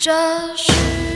这是